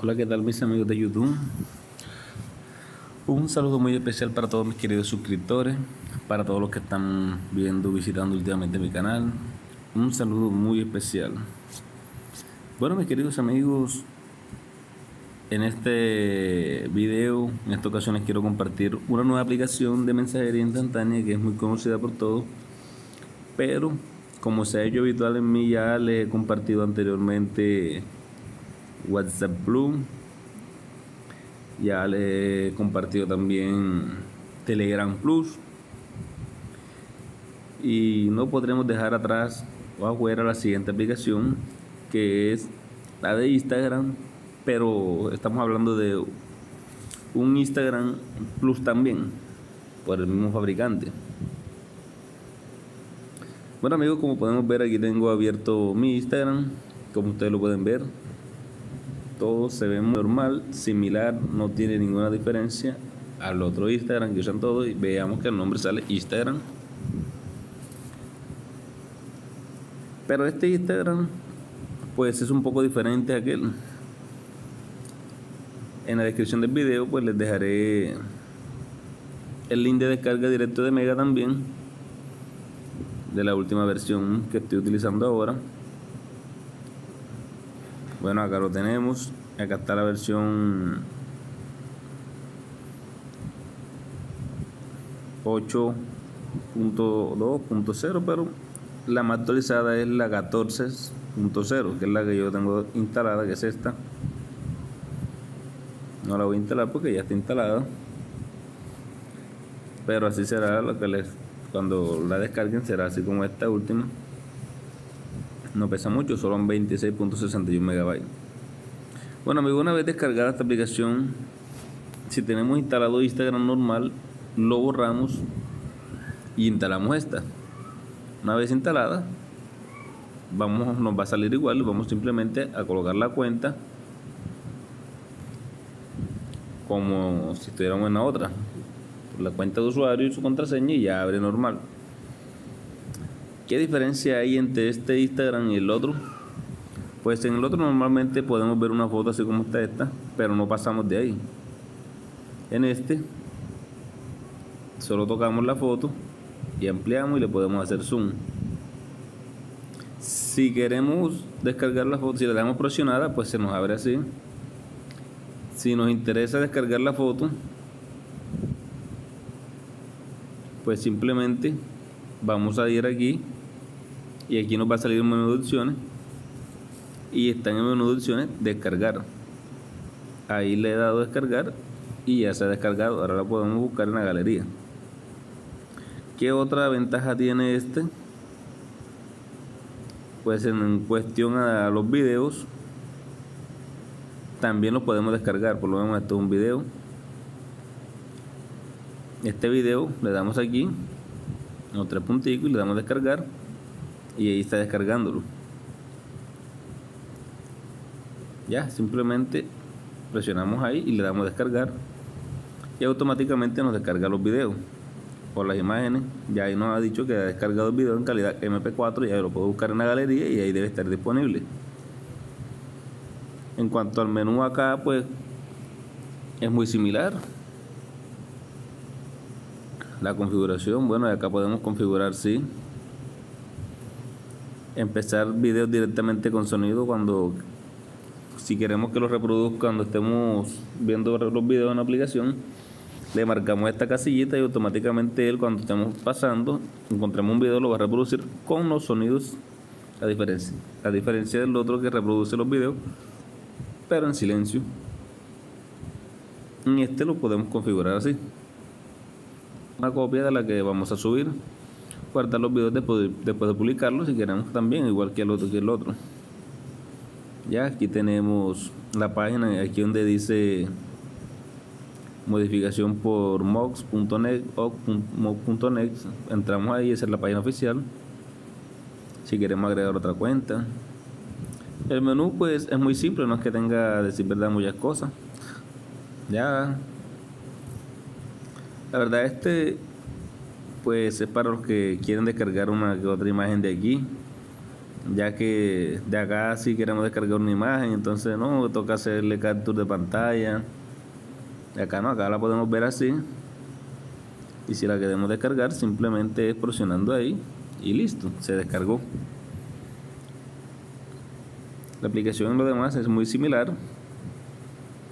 Hola, ¿qué tal mis amigos de YouTube? Un saludo muy especial para todos mis queridos suscriptores, para todos los que están viendo, visitando últimamente mi canal. Un saludo muy especial. Bueno, mis queridos amigos, en este video, en esta ocasión les quiero compartir una nueva aplicación de mensajería instantánea que es muy conocida por todos, pero como se ha hecho habitual en mí, ya les he compartido anteriormente WhatsApp Blue. Ya le he compartido también Telegram Plus. Y no podremos dejar atrás o afuera la siguiente aplicación que es la de Instagram, pero estamos hablando de un Instagram Plus también por el mismo fabricante. Bueno amigos, como podemos ver aquí tengo abierto mi Instagram, como ustedes lo pueden ver, todo se ve normal, similar, no tiene ninguna diferencia al otro Instagram que usan todos y veamos que el nombre sale Instagram. Pero este Instagram pues es un poco diferente a aquel. En la descripción del video pues les dejaré el link de descarga directo de Mega también de la última versión que estoy utilizando ahora. Bueno, acá lo tenemos. Acá está la versión 8.2.0, pero la más actualizada es la 14.0, que es la que yo tengo instalada, que es esta. No la voy a instalar porque ya está instalada. Pero así será lo que les cuando la descarguen será así como esta última no pesa mucho, solo en 26.61 megabytes. Bueno amigos, una vez descargada esta aplicación, si tenemos instalado Instagram normal, lo borramos y instalamos esta. Una vez instalada, vamos, nos va a salir igual, vamos simplemente a colocar la cuenta como si estuviéramos en la otra. La cuenta de usuario y su contraseña y ya abre normal. ¿Qué diferencia hay entre este Instagram y el otro? Pues en el otro normalmente podemos ver una foto así como está esta, pero no pasamos de ahí. En este solo tocamos la foto y ampliamos y le podemos hacer zoom. Si queremos descargar la foto, si la damos presionada, pues se nos abre así. Si nos interesa descargar la foto, pues simplemente vamos a ir aquí y aquí nos va a salir un menú de opciones. Y está en el menú de opciones descargar. Ahí le he dado descargar y ya se ha descargado. Ahora la podemos buscar en la galería. ¿qué otra ventaja tiene este? pues en cuestión a los videos también los podemos descargar. Por lo menos esto es un video. Este video le damos aquí los tres punticos y le damos descargar y ahí está descargándolo. Ya simplemente presionamos ahí y le damos descargar. Y automáticamente nos descarga los videos. O las imágenes ya ahí nos ha dicho que ha descargado el video en calidad mp4 y lo puedo buscar en la galería y ahí debe estar disponible. En cuanto al menú acá pues es muy similar. La configuración bueno acá podemos configurar sí empezar videos directamente con sonido cuando si queremos que lo reproduzca cuando estemos viendo los videos en la aplicación le marcamos esta casillita y automáticamente él cuando estemos pasando encontremos un video lo va a reproducir con los sonidos a diferencia a diferencia del otro que reproduce los videos pero en silencio. En este lo podemos configurar así. Una copia de la que vamos a subir guardar los videos después, de publicarlos si queremos también, igual que el otro que el otro. Ya aquí tenemos la página, aquí donde dice modificación por mox.net o mox.net, entramos ahí, esa es la página oficial. Si queremos agregar otra cuenta. El menú pues es muy simple, no es que tenga decir verdad muchas cosas. Ya la verdad este pues es para los que quieren descargar una otra imagen de aquí ya que de acá si queremos descargar una imagen, entonces no, toca hacerle capture de pantalla. De acá no, acá la podemos ver así. Y si la queremos descargar, simplemente es presionando ahí y listo, se descargó. La aplicación en lo demás es muy similar,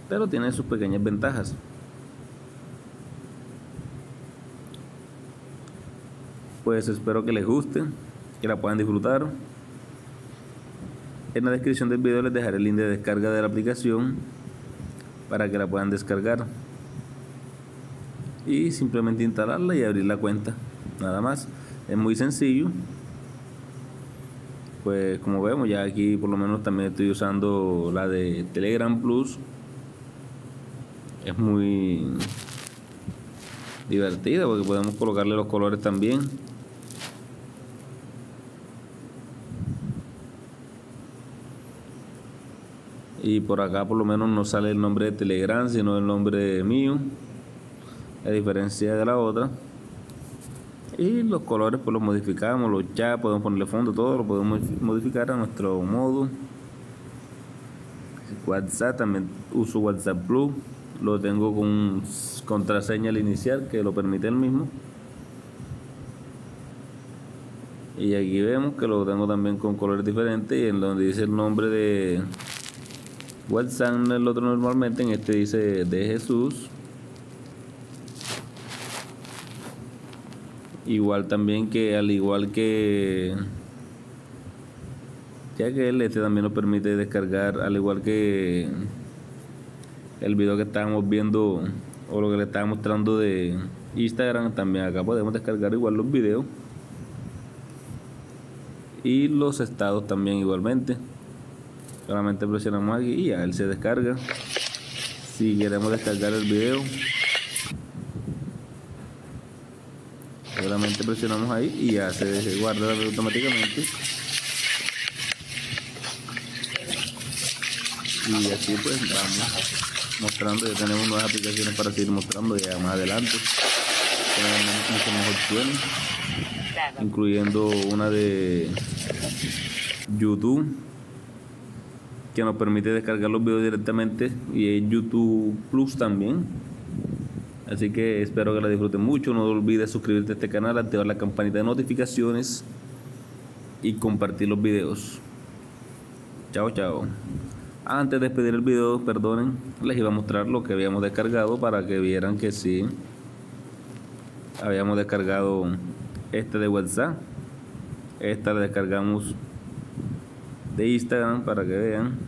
pero tiene sus pequeñas ventajas. Pues espero que les guste, que la puedan disfrutar. En la descripción del video les dejaré el link de descarga de la aplicación para que la puedan descargar. Y simplemente instalarla y abrir la cuenta nada más. Es muy sencillo. Pues como vemos ya aquí por lo menos también estoy usando la de Telegram Plus. Es muy divertida porque podemos colocarle los colores también y por acá por lo menos no sale el nombre de Telegram sino el nombre mío a diferencia de la otra. Y los colores pues los modificamos los ya podemos ponerle fondo todo lo podemos modificar a nuestro modo. WhatsApp también uso WhatsApp Plus lo tengo con contraseña al iniciar que lo permite el mismo. Y aquí vemos que lo tengo también con colores diferentes y en donde dice el nombre de WhatsApp el otro normalmente, en este dice de Jesús. Igual también que al igual que ya que él este también nos permite descargar al igual que el video que estábamos viendo o lo que le estaba mostrando de Instagram también acá podemos descargar igual los videos y los estados también igualmente solamente presionamos aquí y ya él se descarga. Si queremos descargar el video. Solamente presionamos ahí y ya se guarda automáticamente. Y así pues vamos mostrando ya tenemos nuevas aplicaciones para seguir mostrando ya más adelante. Tenemos muchas más opciones incluyendo una de YouTube que nos permite descargar los videos directamente y en YouTube Plus también. Así que espero que la disfruten mucho. No olvides suscribirte a este canal, activar la campanita de notificaciones y compartir los videos. Chao, chao. Antes de despedir el video, perdonen, les iba a mostrar lo que habíamos descargado para que vieran que sí. Habíamos descargado este de WhatsApp. Esta la descargamos de Instagram para que vean.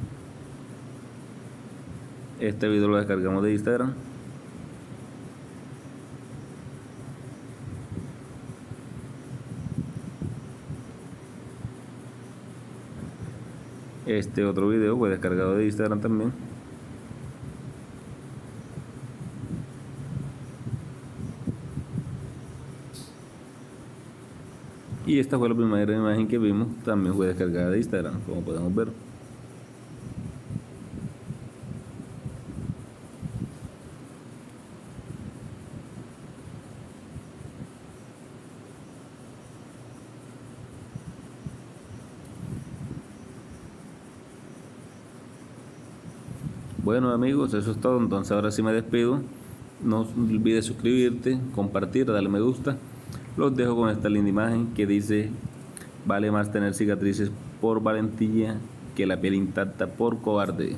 Este video lo descargamos de Instagram. Este otro video fue descargado de Instagram también. Y esta fue la primera imagen que vimos, también fue descargada de Instagram, como podemos ver. Bueno amigos, eso es todo, entonces ahora sí me despido. No olvides suscribirte, compartir, darle me gusta. Los dejo con esta linda imagen que dice, vale más tener cicatrices por valentía que la piel intacta por cobarde.